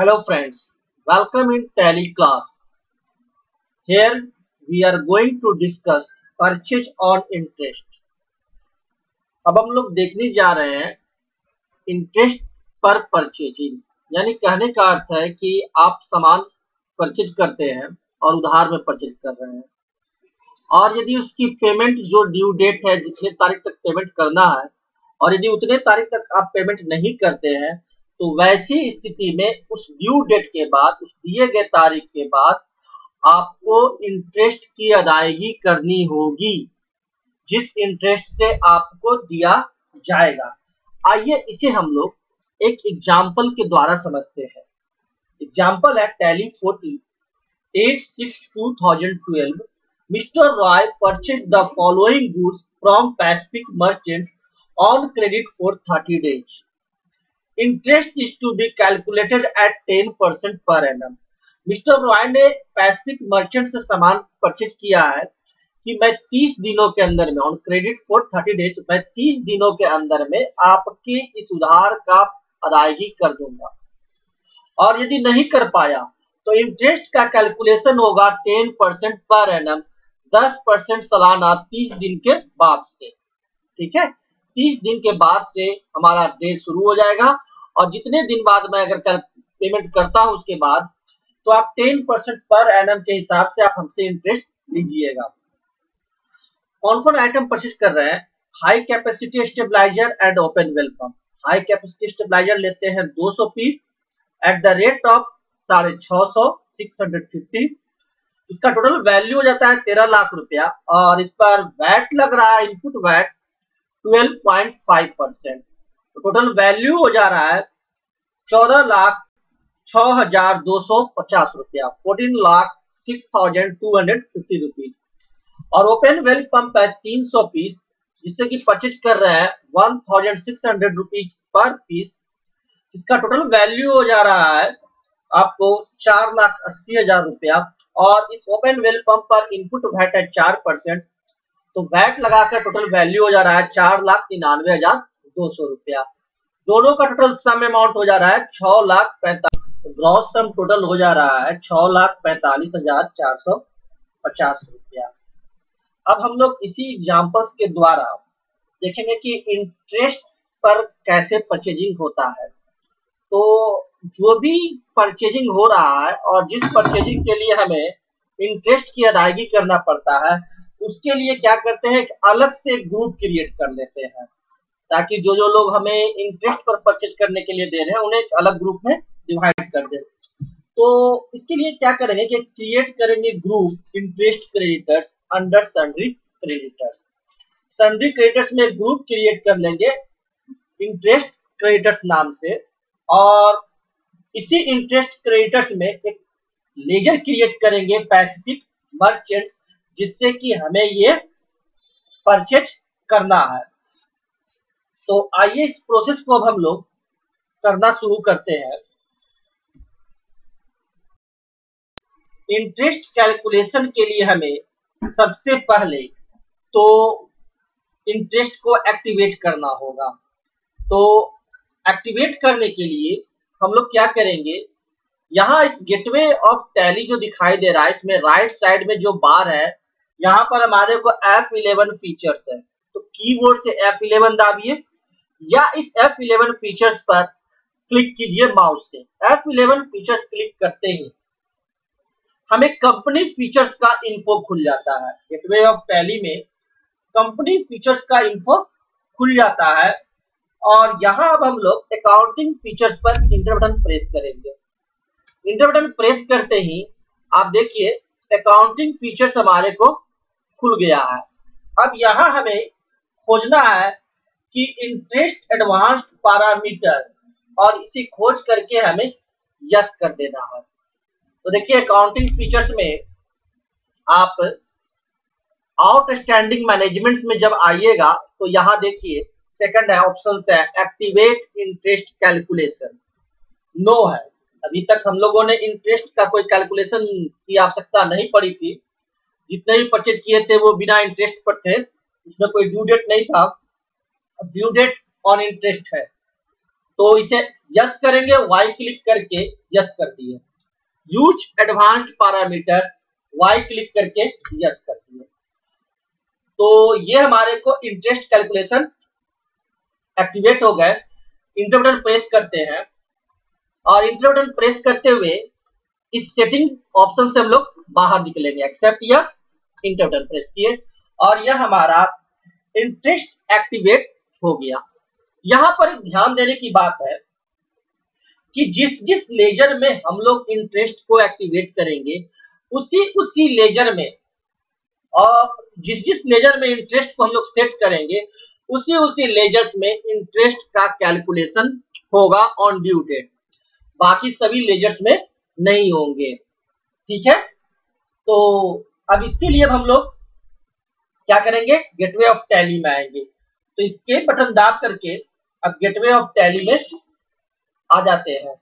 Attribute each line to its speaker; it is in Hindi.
Speaker 1: Hello friends, welcome in Tally class. Here we are going to discuss purchase on interest. अब हम लोग देखने जा रहे हैं इंटरेस्ट पर परचेजिंग यानी कहने का अर्थ है कि आप सामान परचेज करते हैं और उधार में परचेज कर रहे हैं और यदि उसकी पेमेंट जो ड्यू डेट है जितने तारीख तक पेमेंट करना है और यदि उतने तारीख तक आप पेमेंट नहीं करते हैं तो वैसी स्थिति में उस ड्यू डेट के बाद, उस दिए गए तारीख के बाद आपको इंटरेस्ट की अदायगी करनी होगी, जिस इंटरेस्ट से आपको दिया जाएगा। आइए इसे हम लोग एक एग्ज़ाम्पल के द्वारा समझते हैं। एग्ज़ाम्पल है Tally forty eight six two thousand twelve Mister Roy purchase the following goods from Pacific merchants on credit for thirty days interest is to be calculated at ten percent per annum Mister Roy ने पैसिफिक मर्चेंट से सामान परचेज किया है कि मैं 30 दिनों के अंदर में ऑन क्रेडिट फॉर 30 डेज़ मैं 30 दिनों के अंदर में आपके इस उधार का अदायगी कर दूँगा। और यदि नहीं कर पाया तो इंटरेस्ट का कैलकुलेशन होगा 10 परसेंट पर एनम 10 परसेंट सालाना 30 दिन के बाद से। ठीक है? 30 दिन के बाद से हमारा डे शुरू हो जाएगा। और जितने दिन बाद मैं अगर कर, पेमेंट करता हूँ उसके बाद तो आप 10 परसेंट पर एनम के हिसाब से आप हमसे इंटरेस्ट लीजिएगा। कौन कौन आइटम परचेज कर रहे हैं? High capacity stabiliser and open well pump high capacity stabiliser लेते हैं 200 piece at the rate of साढ़े छह सौ सिक्स हंड्रेड फिफ्टी इसका टोटल वैल्यू हो जाता है तेरह लाख रुपया और इस पर वैट लग रहा है input VAT 12.5 percent total value हो जा रहा है चौदह लाख छह हज़ार दो सौ पचास रुपया fourteen lakh six thousand two hundred fifty rupees और ओपन वेल पंप है तीन सौ पीस, जिससे कि परचेज कर रहे हैं one thousand six hundred rupees per piece इसका टोटल वैल्यू हो जा रहा है आपको चार लाख अस्सी हज़ार रुपया। और इस ओपन वेल पंप पर इनपुट वैट है चार परसेंट तो वैट लगाकर टोटल वैल्यू हो जा रहा है चार लाख निन्यानवे हज़ार दो सौ रुपया। दोनों का टोटल सम अमाउंट हो जा रहा है छह लाख पैंतालीस ग्रॉस सम टोटल हो जा रहा है छह लाख पैंतालीस हज़ार चार सौ पचास रुपया। अब हम लोग इसी एग्जाम्पल्स के द्वारा देखेंगे कि इंटरेस्ट पर कैसे परचेजिंग होता है। तो जो भी परचेजिंग हो रहा है और जिस परचेजिंग के लिए हमें इंटरेस्ट की अदायगी करना पड़ता है, उसके लिए क्या करते हैं, एक अलग से ग्रुप क्रिएट कर लेते हैं। ताकि जो जो लोग हमें इंटरेस्ट पर परचेज करने के लिए दे रहे हैं, उन्हें अलग ग्रुप में डिवाइड कर दे। तो इसके लिए क्या करेंगे कि क्रिएट करेंगे group interest creditors under sundry creditors sundry creditors में ग्रुप क्रिएट कर लेंगे इंटरेस्ट क्रेडिटर्स नाम से, और इसी इंटरेस्ट क्रेडिटर्स में एक लेजर क्रिएट करेंगे पैसिफिक मर्चेंट्स जिससे कि हमें ये परचेज करना है। तो आइए इस प्रोसेस को अब हम लोग करना शुरू करते हैं। इंटरेस्ट कैलकुलेशन के लिए हमें सबसे पहले तो इंटरेस्ट को एक्टिवेट करना होगा। तो एक्टिवेट करने के लिए हम लोग क्या करेंगे? यहाँ इस गेटवे ऑफ़ टैली जो दिखाई दे रहा है, इसमें राइट साइड में जो बार है, यहाँ पर हमारे को F11 फीचर्स है। तो कीबोर्ड से F11 दाबिए। या इस F11 फीचर्स पर क्लिक कीजिए माउस से। F11 फीचर्स क्लिक करते ही हमें कंपनी फीचर्स का इन्फो खुल जाता है। गेटवे ऑफ़ टैली में कंपनी फीचर्स का इन्फो खुल जाता है और यहाँ अब हम लोग अकाउंटिंग फीचर्स पर इंटर बटन प्रेस करेंगे। इंटर बटन प्रेस करते ही आप देखिए अकाउंटिंग फीचर्स हमारे को खुल गया है। अब यहाँ हमें खोजना है कि इंटरेस्ट एडवांस्ड पैरामीटर और इसी खोज करके हमें यस कर देना है। तो देखिए अकाउंटिंग फीचर्स में आप आउटस्टैंडिंग मैनेजमेंट में जब आइएगा तो यहाँ देखिए सेकंड है ऑप्शन है एक्टिवेट इंटरेस्ट कैलकुलेशन नो है। अभी तक हम लोगों ने इंटरेस्ट का कोई कैलकुलेशन की आवश्यकता नहीं पड़ी थी। जितने भी परचेज किए थे, वो बिना इंटरेस्ट पर थे। उसमें कोई ड्यू डेट नहीं था। ड्यू डेट ऑन इंटरेस्ट है। तो इसे यस करेंगे वाई क्लिक करके यस कर दिए use advanced parameter Y click करके यस कर दिए तो ये हमारे को इंटरेस्ट कैलकुलेशन एक्टिवेट हो गए। इंटर प्रेस करते हैं। और इंटर प्रेस करते हुए इस सेटिंग ऑप्शन से हम लोग बाहर निकलेंगे। एक्सेप्ट यस इंटर प्रेस किए। और यह हमारा इंटरेस्ट एक्टिवेट हो गया। यहाँ पर एक ध्यान देने की बात है कि जिस जिस लेजर में हम लोग इंटरेस्ट को एक्टिवेट करेंगे, उसी उसी लेजर में और जिस जिस लेजर में इंटरेस्ट को हम लोग सेट करेंगे, उसी उसी लेजर्स में इंटरेस्ट का कैलकुलेशन होगा ऑन ड्यू डेट बाकी सभी लेजर्स में नहीं होंगे। ठीक है? तो अब इसके लिए हम लोग क्या करेंगे? गेटवे ऑफ़ टैली में आएँगे। तो इसके बटन दाब करके अब गेटवे ऑफ़ टैली में आ जाते हैं।